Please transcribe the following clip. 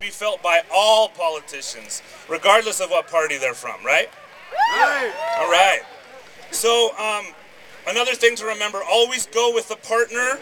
be felt by all politicians, regardless of what party they're from, right? All right. So, um, another thing to remember always go with the partner